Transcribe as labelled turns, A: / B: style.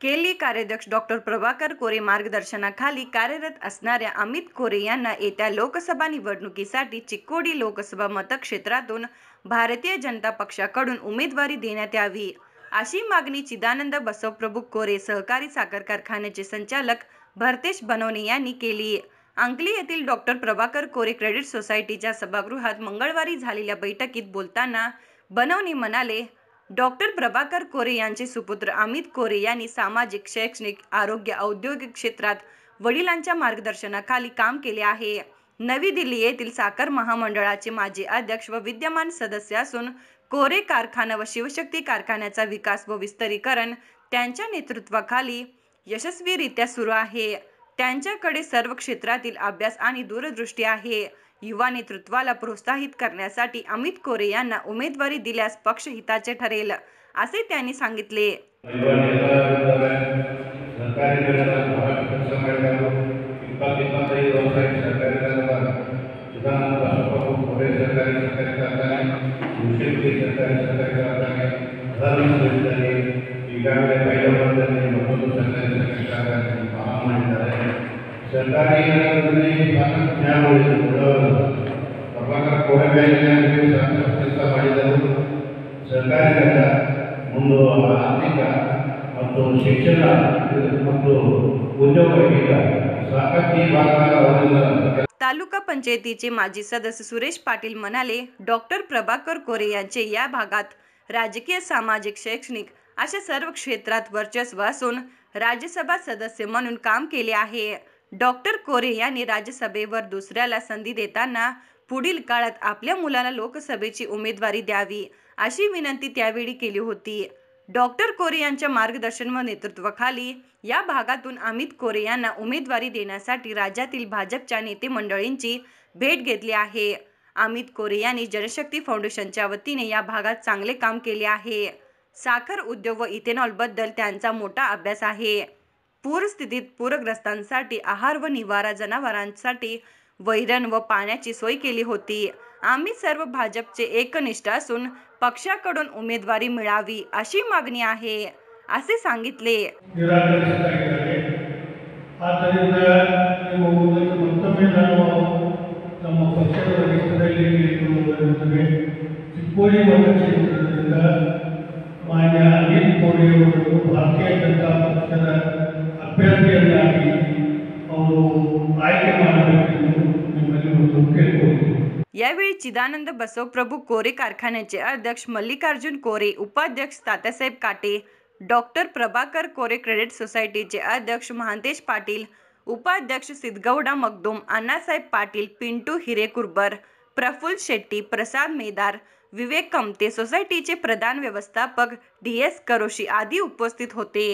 A: केली कार्याध्यक्ष डॉक्टर प्रभाकर कोरे मार्गदर्शनाखाली कार्यरत असणाऱ्या अमित कोरे यांना येत्या लोकसभा निवडणुकीसाठी चिक्कोडी लोकसभा मतक्षेत्रातून भारतीय जनता पक्षाकडून उमेदवारी देण्यात यावी. अशी मागणी चिदानंद बसवप्रभू कोरे सहकारी साखर कारखान्याचे संचालक भरतेश बनवणे यांनी केली. अंकली येथील डॉक्टर प्रभाकर कोरे क्रेडिट सोसायटीच्या सभागृहात मंगळवारी झालेल्या बैठकीत बोलताना बनवणे म्हणाले डॉक्टर प्रभाकर कोरे यांचे सुपुत्र अमित कोरे यांनी सामाजिक शैक्षणिक आरोग्य औद्योगिक क्षेत्रात वडिलांच्या मार्गदर्शनाखाली काम केले आहे. नवी दिल्ली येथील साखर महामंडळाचे माजी अध्यक्ष व विद्यमान सदस्य असून कोरे कारखाना व शिवशक्ती कारखान्याचा विकास व विस्तारीकरण त्यांच्या नेतृत्वाखाली यशस्वीरित्या सुरू आहे. त्यांच्याकडे सर्व क्षेत्रातील अभ्यास आणि दूरदृष्टी आहे. युवा नेतृत्वाला प्रोत्साहित करण्यासाठी अमित कोरे यांना उमेदवारी दिल्यास पक्ष हिताचे ठरेल असे त्यांनी सांगितले
B: ಸರ್ಕಾರಿ ಕೆಲಸ ಮಾಡಿದರು ಇಪ್ಪತ್ತು ಇಪ್ಪತ್ತೈದು ವರ್ಷ ಸರ್ಕಾರಿ ಕೆಲಸ ಚಿದಾನಂದ ಬಸವಪ್ರಭು ಕೊರೆ ಸರ್ಕಾರಿ ಸರ್ಕಾರಿ ಕಾರ್ಖಾನೆ ಶಿವಶಕ್ತಿ ಸರ್ಕಾರಿ ಸರ್ಕಾರಿ ಕಾರ್ಖಾನೆ ಧರ್ಮದಲ್ಲಿ ಈಗಾಗಲೇ ಹೈದರಾಬಾದ್ನಲ್ಲಿ ಮತ್ತೊಂದು ಸರ್ಕಾರಿ ಸರ್ಕಾರಿ ಕಾರ್ಖಾನೆ ಪ್ರಾರಂಭ ಮಾಡಿದ್ದಾರೆ ಸರ್ಕಾರಿ ರಂಗದಲ್ಲಿ ಸಾಕಷ್ಟು ಜ್ಞಾನ ಉಳಿದುಕೊಳ್ಳಲು ಪ್ರಭಾಕರ್ ಕೋರೆಗಾಯಿನಲ್ಲಿ ಸಾಕಷ್ಟು ಕೆಲಸ ಮಾಡಿದರು ಸರ್ಕಾರಿ ರಂಗ ಒಂದು ಆರ್ಥಿಕ ಮತ್ತು ಶಿಕ್ಷಣ ಮತ್ತು ಉದ್ಯೋಗ ಈಗ ಸಾಕಷ್ಟು ಈ ಭಾಗದಾಗ ಅವರಿಂದ
A: तालुका पंचायतीचे माजी सदस्य सुरेश पाटील म्हणाले डॉक्टर प्रभाकर कोरे यांचे या भागात राजकीय सामाजिक शैक्षणिक अशा सर्व क्षेत्रात वर्चस्व असून राज्यसभा सदस्य म्हणून काम केले आहे डॉक्टर कोरे यांनी राज्यसभेवर दुसऱ्याला संधी देताना पुढील काळात आपल्या मुलाला लोकसभेची उमेदवारी द्यावी अशी विनंती त्यावेळी केली होती. डॉक्टर कोरे यांच्या मार्गदर्शन व नेतृत्वाखाली या भागातून अमित कोरे यांना उमेदवारी देण्यासाठी राज्यातील भाजपच्या नेते मंडळींची भेट घेतली आहे. अमित कोरे यांनी जनशक्ती फाउंडेशनच्या वतीने या भागात चांगले काम केले आहे. साखर उद्योग व इथेनॉलबद्दल त्यांचा मोठा अभ्यास आहे. पूरस्थितीत पूरग्रस्तांसाठी आहार व निवारा जनावरांसाठी वैरण व पाण्याची सोय केली होती. आम्ही सर्व भाजपचे एकनिष्ठ असून पक्षाकडून उमेदवारी मिळावी अशी मागणी आहे असे सांगितले.
C: भारतीय जनता ಅಭ್ಯರ್ಥಿಯನ್ನಾಗಿ ಅವರು ಆಯ್ಕೆ ಮಾಡಬೇಕೆಂದು ನಿಮ್ಮಲ್ಲಿ ಒಂದು ಕೇಳಿಕೊಳ್ಳುತ್ತೇನೆ
A: यावेळी चिदानंद बसवप्रभू कोरे कारखान्याचे अध्यक्ष मल्लिकार्जुन कोरे उपाध्यक्ष तात्यासाहेब काटे डॉक्टर प्रभाकर कोरे क्रेडिट सोसायटीचे अध्यक्ष महांतेश पाटील उपाध्यक्ष सिद्धगौडा मगदूम अण्णासाहेब पाटील पिंटू हिरेकुर्बर प्रफुल्ल शेट्टी प्रसाद मेदार विवेक कमते सोसायटीचे प्रधान व्यवस्थापक डी एस करोशी आदी उपस्थित होते